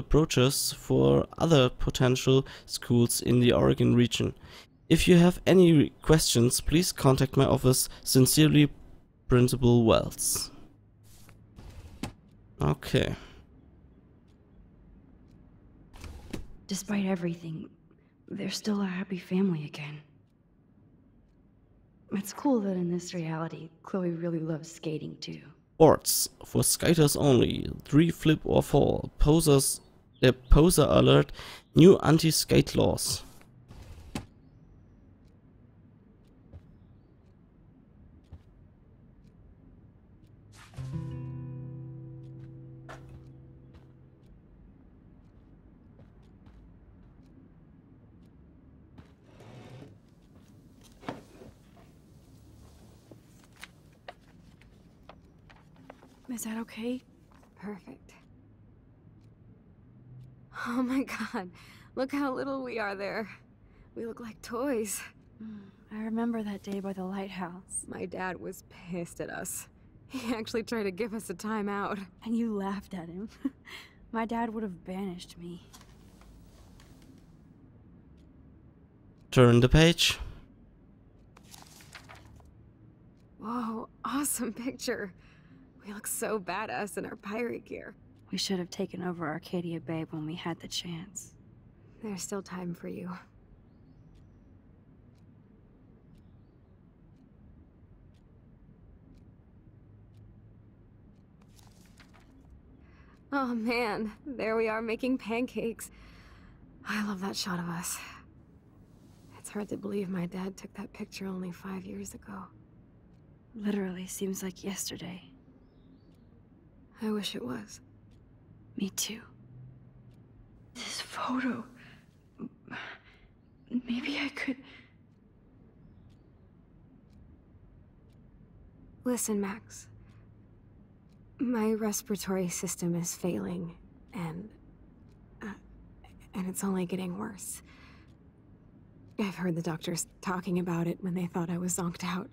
brochures for other potential schools in the Oregon region. If you have any questions, please contact my office. Sincerely, Principal Wells. Okay. Despite everything, they're still a happy family again. It's cool that in this reality, Chloe really loves skating too. Boards for skaters only. Three flip or fall. Posers. The poser alert. New anti-skate laws. Is that okay? Perfect. Oh my god, look how little we are there. We look like toys. Mm, I remember that day by the lighthouse. My dad was pissed at us. He actually tried to give us a timeout. And you laughed at him. My dad would have banished me. Turn the page. Whoa, awesome picture. We look so badass in our pirate gear. We should have taken over Arcadia Bay when we had the chance. There's still time for you. Oh man, there we are making pancakes. I love that shot of us. It's hard to believe my dad took that picture only five years ago. Literally seems like yesterday. I wish it was. Me too. This photo... Maybe I could... Listen, Max. My respiratory system is failing, and... Uh, and it's only getting worse. I've heard the doctors talking about it when they thought I was zonked out.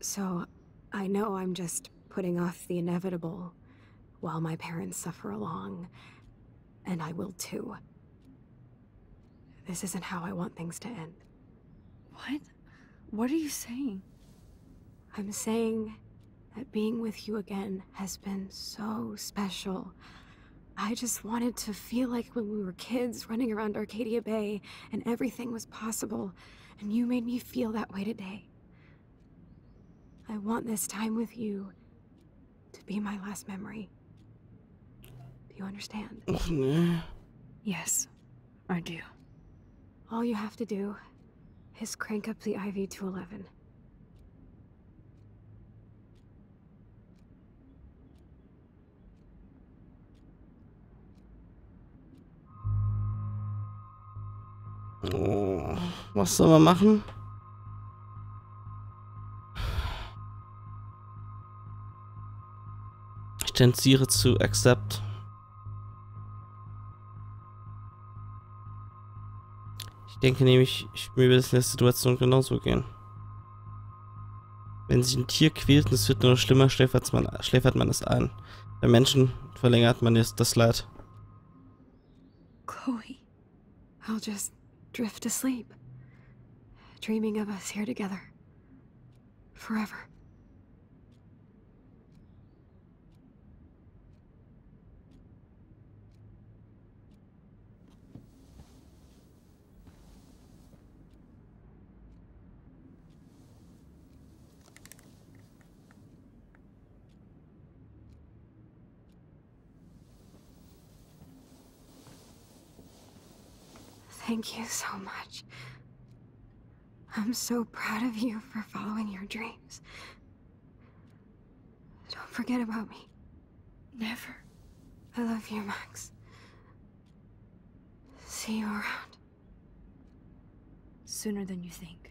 So, I know I'm just putting off the inevitable while my parents suffer along, and I will too. This isn't how I want things to end. What? What are you saying? I'm saying that being with you again has been so special. I just wanted to feel like when we were kids running around Arcadia Bay and everything was possible, and you made me feel that way today. I want this time with you to be my last memory. Do you understand? yes, I do. All you have to do is crank up the IV to 11. Oh, was soll man machen? Tendiere zu accept. Ich denke nämlich, ich, mir wird es in der Situation genauso gehen. Wenn sich ein Tier quält und es wird nur schlimmer, schläfert man, schläfert man es ein. Bei Menschen verlängert man es das Leid. Chloe, I'll just drift asleep, dreaming of us here together, forever. Thank you so much. I'm so proud of you for following your dreams. Don't forget about me. Never. I love you, Max. See you around. Sooner than you think.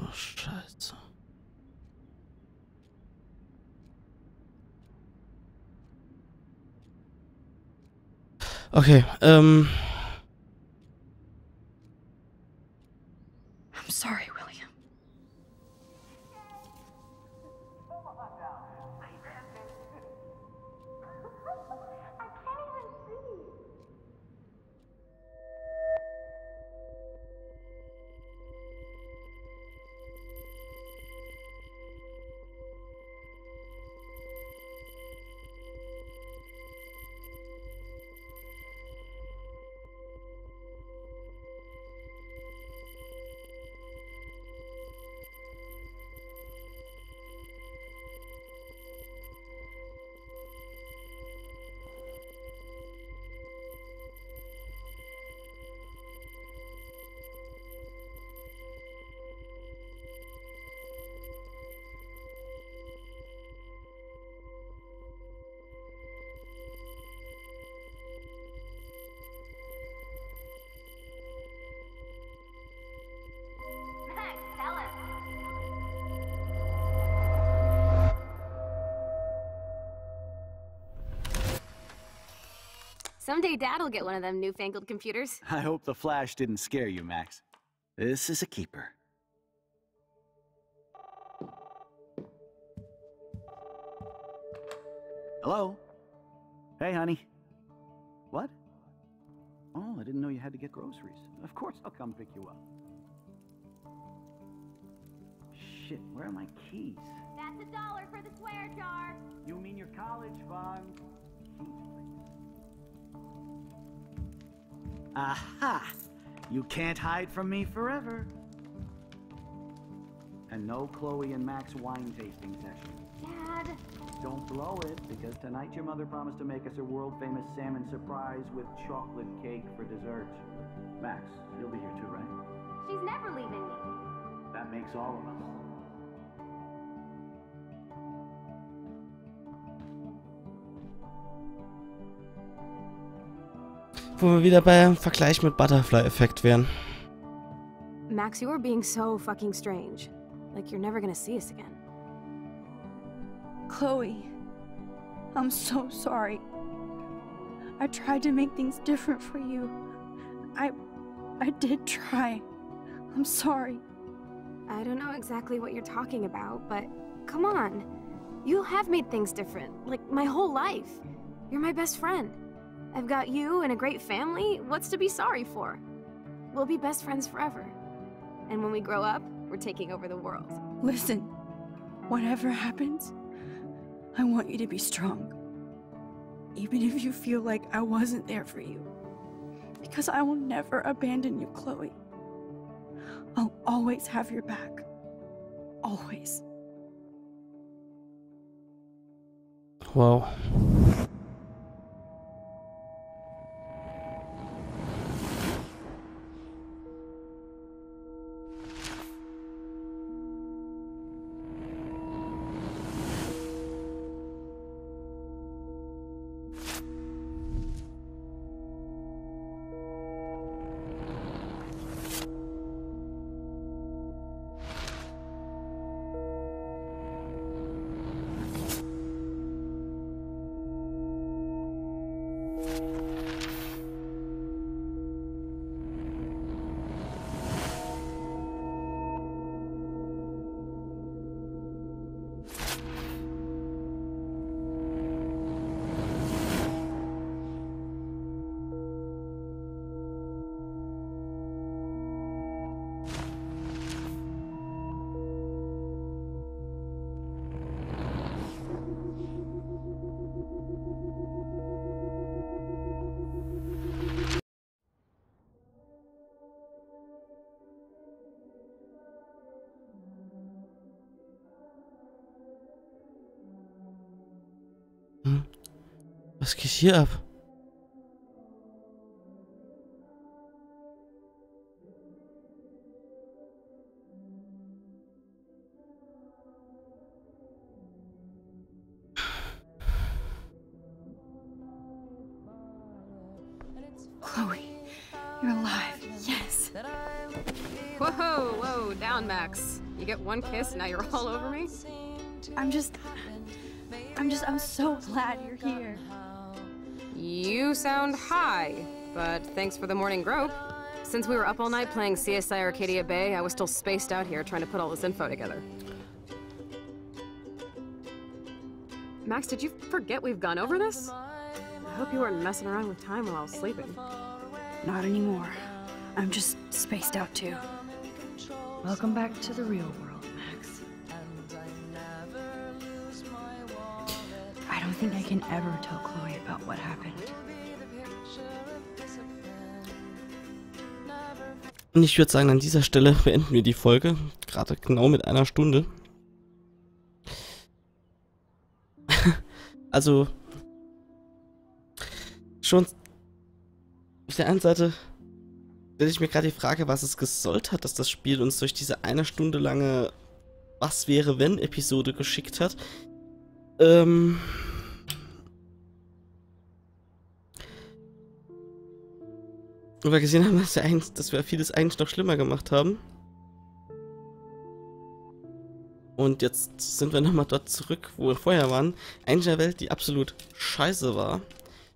Oh, scheiße. Okay, ähm. Someday Dad'll get one of them newfangled computers. I hope the flash didn't scare you, Max. This is a keeper. Hello? Hey, honey. What? Oh, I didn't know you had to get groceries. Of course I'll come pick you up. Shit, where are my keys? That's a dollar for the swear jar. You mean your college fund? Aha! You can't hide from me forever. And no Chloe and Max wine tasting session. Dad. Don't blow it, because tonight your mother promised to make us a world famous salmon surprise with chocolate cake for dessert. Max, you'll be here too, right? She's never leaving me. That makes all of us. Wo wir wieder beim Vergleich mit Butterfly-Effekt wären. Max, you're being so fucking strange. Like you're never gonna see us again. Chloe, I'm so sorry. I tried to make things different for you. I. I did try. I'm sorry. I don't know exactly what you're talking about, but come on. You have made things different, like my whole life. You're my best friend. I've got you and a great family. What's to be sorry for? We'll be best friends forever. And when we grow up, we're taking over the world. Listen, whatever happens, I want you to be strong. Even if you feel like I wasn't there for you. Because I will never abandon you, Chloe. I'll always have your back. Always. Wow. Was hier ab? Chloe, you're alive. Yes. Whoa, whoa, down, Max. You get one kiss, now you're all over me? I'm just. I'm just. I'm so glad you're here. You sound high, but thanks for the morning grope. Since we were up all night playing CSI Arcadia Bay, I was still spaced out here trying to put all this info together. Max, did you forget we've gone over this? I hope you weren't messing around with time while I was sleeping. Not anymore. I'm just spaced out too. Welcome back to the real world, think I can ever tell Chloe about what happened. Und ich würde sagen, an dieser Stelle beenden wir die Folge. Gerade genau mit einer Stunde. also. Schon. Auf der einen Seite stelle ich mir gerade die Frage, was es gesollt hat, dass das Spiel uns durch diese eine Stunde lange Was wäre wenn Episode geschickt hat. Ähm. Und wir gesehen haben, dass wir, eigentlich, dass wir vieles eigentlich noch schlimmer gemacht haben. Und jetzt sind wir nochmal dort zurück, wo wir vorher waren. Eigentlich eine Welt, die absolut scheiße war.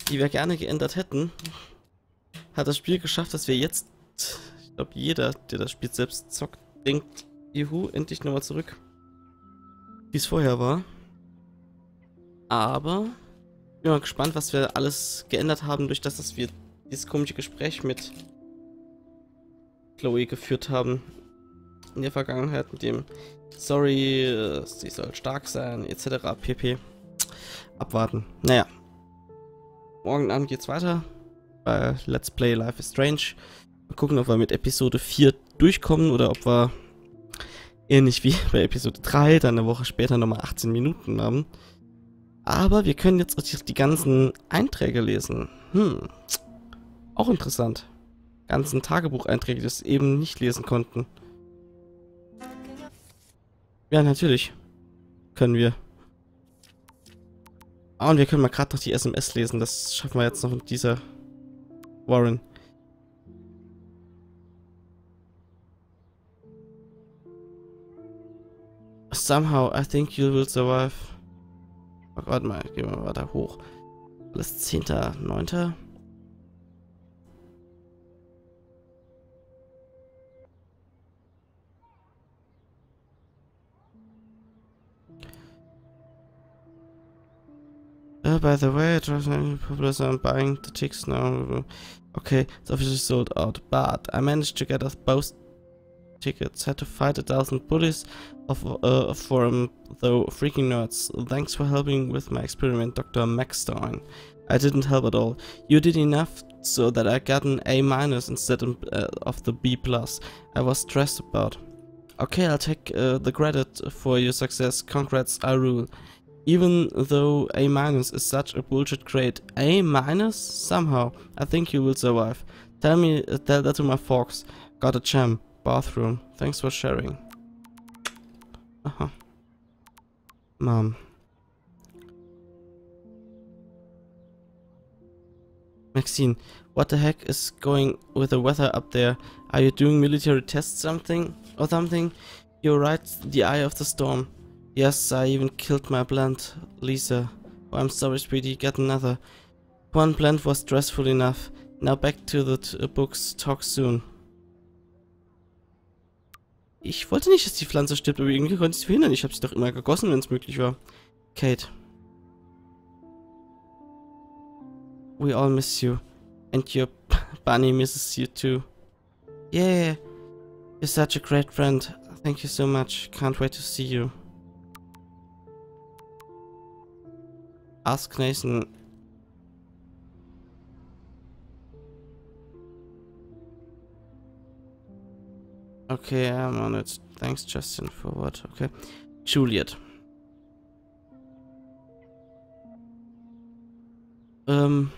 Die wir gerne geändert hätten. Hat das Spiel geschafft, dass wir jetzt... Ich glaube, jeder, der das Spiel selbst zockt, denkt, juhu, endlich nochmal zurück. Wie es vorher war. Aber... Ich bin mal gespannt, was wir alles geändert haben, durch das, dass wir dieses komische Gespräch mit Chloe geführt haben in der Vergangenheit mit dem Sorry, sie soll stark sein, etc. pp. Abwarten. Naja. Morgen Abend geht's weiter bei Let's Play Life is Strange. Mal gucken, ob wir mit Episode 4 durchkommen oder ob wir ähnlich wie bei Episode 3 dann eine Woche später nochmal 18 Minuten haben. Aber wir können jetzt auch die ganzen Einträge lesen. Hm. Auch interessant. Ganzen Tagebucheinträge, die es eben nicht lesen konnten. Ja, natürlich. Können wir. Ah, und wir können mal gerade noch die SMS lesen. Das schaffen wir jetzt noch mit dieser Warren. Somehow, I think you will survive. Oh, warte mal, gehen wir mal weiter hoch. Alles 10.9. Uh, by the way, are buying the tickets now. Okay, it's officially sold out, but I managed to get us both tickets. Had to fight a thousand bullies of uh, for um, though freaking nerds. Thanks for helping with my experiment, Dr. Maxstein. I didn't help at all. You did enough so that I got an A minus instead of, uh, of the B plus. I was stressed about. Okay, I'll take uh, the credit for your success. Congrats, I rule. Even though A minus is such a bullshit grade, A minus? Somehow, I think you will survive. Tell me, uh, tell that to my folks. Got a gem. Bathroom. Thanks for sharing. Uh-huh. Mom. Maxine, what the heck is going with the weather up there? Are you doing military tests something or something? You're right, the eye of the storm. Yes, I even killed my plant, Lisa. Oh, I'm sorry, sweetie, get another. One plant was stressful enough. Now back to the uh, books. Talk soon. Ich wollte nicht, dass die Pflanze stirbt, aber irgendwie konnte ich es verhindern. Ich habe sie doch immer gegossen, wenn es möglich war. Kate. We all miss you. And your bunny misses you too. Yeah, you're such a great friend. Thank you so much. Can't wait to see you. Ask Nathan. Okay, I'm on it. Thanks, Justin, for what? Okay. Juliet. Um.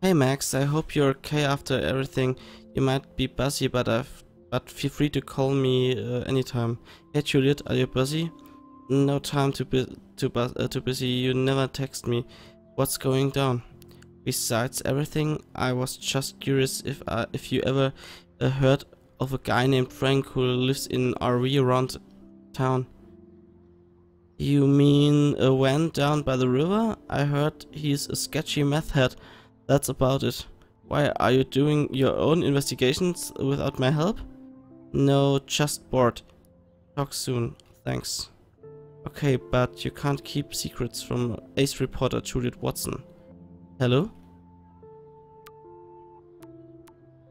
Hey Max, I hope you're okay after everything. You might be busy, but I've, but feel free to call me uh, anytime. Hey Juliet, are you busy? No time to be too, bu uh, too busy. You never text me. What's going down? Besides everything, I was just curious if uh, if you ever uh, heard of a guy named Frank who lives in RV around town. You mean a van down by the river? I heard he's a sketchy meth head. That's about it. Why, are you doing your own investigations without my help? No, just bored. Talk soon. Thanks. Okay, but you can't keep secrets from Ace reporter Juliet Watson. Hallo?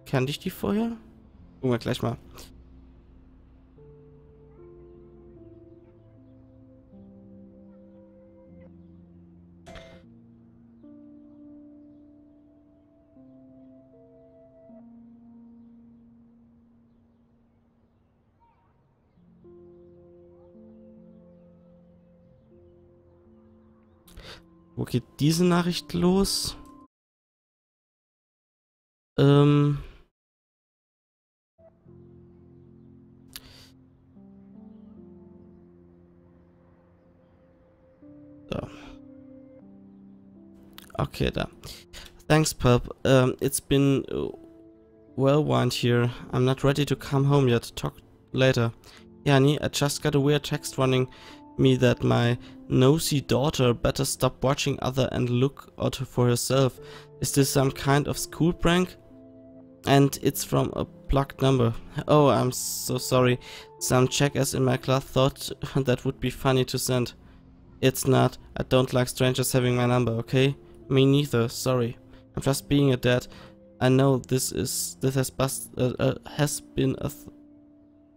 Kannte ich die vorher? Gucken wir gleich mal. Wo geht diese Nachricht los? Ähm. Da. Okay, da. Thanks, pup. Um, it's been uh, well wind here. I'm not ready to come home yet. Talk later. Yani, I just got a weird text running me that my nosy daughter better stop watching other and look out for herself. Is this some kind of school prank? And it's from a plucked number. Oh, I'm so sorry. Some jackass in my class thought that would be funny to send. It's not. I don't like strangers having my number, okay? Me neither, sorry. I'm just being a dad. I know this is this has bust uh, uh, has been a th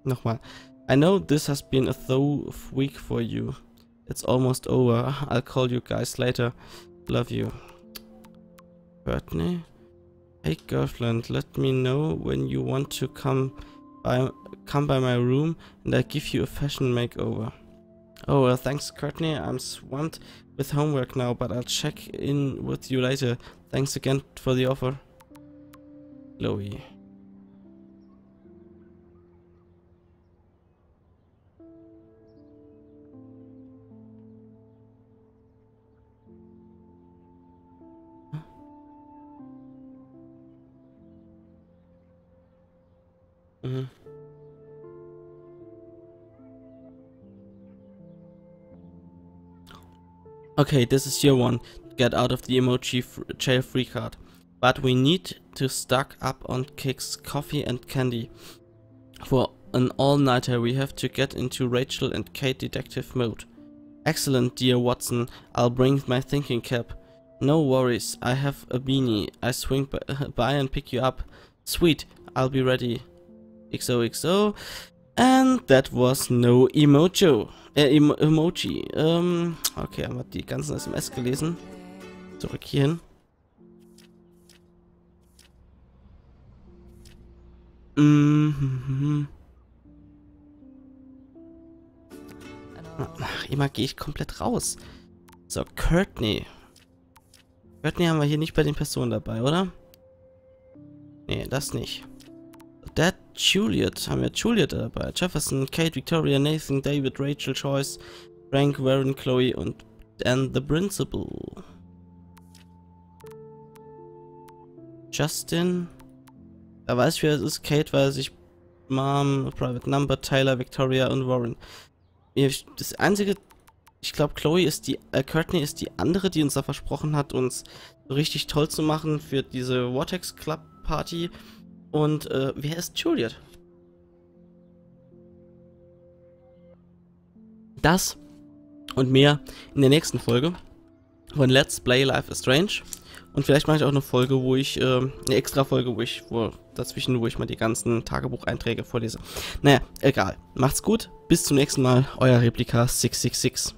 nochmal. I know this has been a tough week for you. It's almost over. I'll call you guys later. Love you. Courtney? Hey girlfriend, let me know when you want to come by come by my room and I'll give you a fashion makeover. Oh, uh, thanks Courtney. I'm swamped with homework now, but I'll check in with you later. Thanks again for the offer. Chloe. Okay, this is your one. Get out of the emoji jail free card. But we need to stock up on cakes, coffee and candy. For an all-nighter we have to get into Rachel and Kate detective mode. Excellent, dear Watson. I'll bring my thinking cap. No worries, I have a beanie. I swing by and pick you up. Sweet, I'll be ready. XOXO. And that was no emoji. Äh, em Emoji. Ähm, okay, haben wir die ganzen SMS gelesen. Zurück hierhin. Mhm. Ach, immer gehe ich komplett raus. So, Courtney. Courtney haben wir hier nicht bei den Personen dabei, oder? Nee, das nicht. Dad Juliet, haben wir Juliet dabei. Jefferson, Kate, Victoria, Nathan, David, Rachel, Joyce, Frank, Warren, Chloe und Dan the Principal. Justin. Da weiß ich, wer es ist. Kate weiß ich. Mom, Private Number, Tyler, Victoria und Warren. Das einzige, ich glaube, Chloe ist die, äh, Courtney ist die andere, die uns da versprochen hat, uns so richtig toll zu machen für diese Vortex Club Party. Und äh, wer ist Juliet? Das und mehr in der nächsten Folge von Let's Play Life is Strange. Und vielleicht mache ich auch eine Folge, wo ich, äh, eine extra Folge, wo ich, wo dazwischen, wo ich mal die ganzen Tagebucheinträge vorlese. Naja, egal. Macht's gut. Bis zum nächsten Mal. Euer Replika 666.